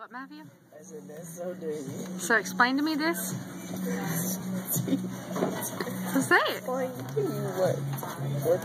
What, Matthew? I said, that's so dirty. So explain to me this. so say it. Explain to What? What?